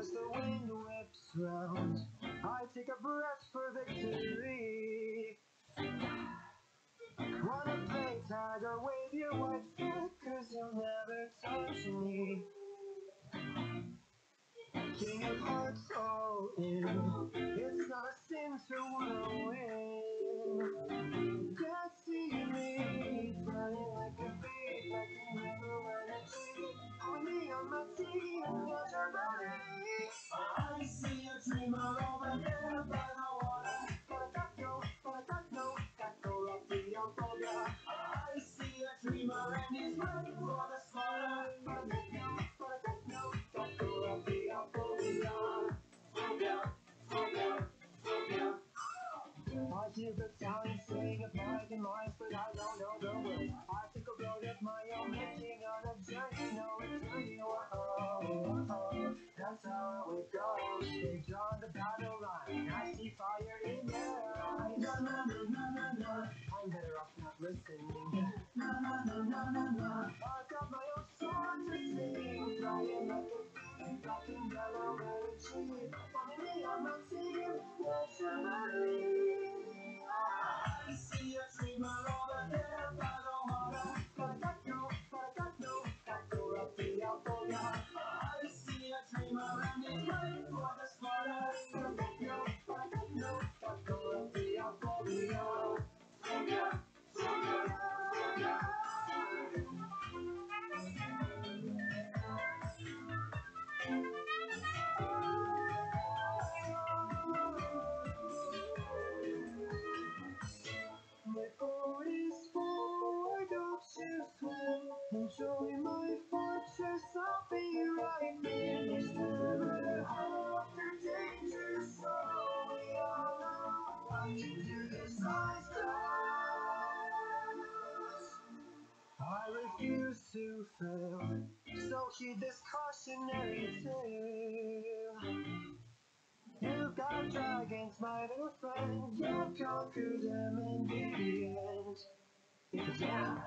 As the wind whips round, I take a breath for victory. Wanna play or wave your white flag, cause you'll never touch me. King of hearts all in, it's not a sin to wanna win. I see a dreamer over there by the water. No love for your phobia. I see a dreamer and he's ready for the slaughter. No love for your phobia. Phobia, phobia, phobia. I hear the sound saying of my demise, but how it goes. They've drawn the battle line. I see fire in their eyes. Na na na na na na. I'm better off not listening. Na na na na na na. I've got my own song to sing, flying like a yellow, red cheek. Only on my team, what's your memory? I see a over there swim. Enjoy my fortress, I'll be right never hope for danger, so we all know I can do this eyes closed. I refuse to fail, so heed this cautionary tale. You've got dragons, my little friend. You'll conquer them in the end. Yeah.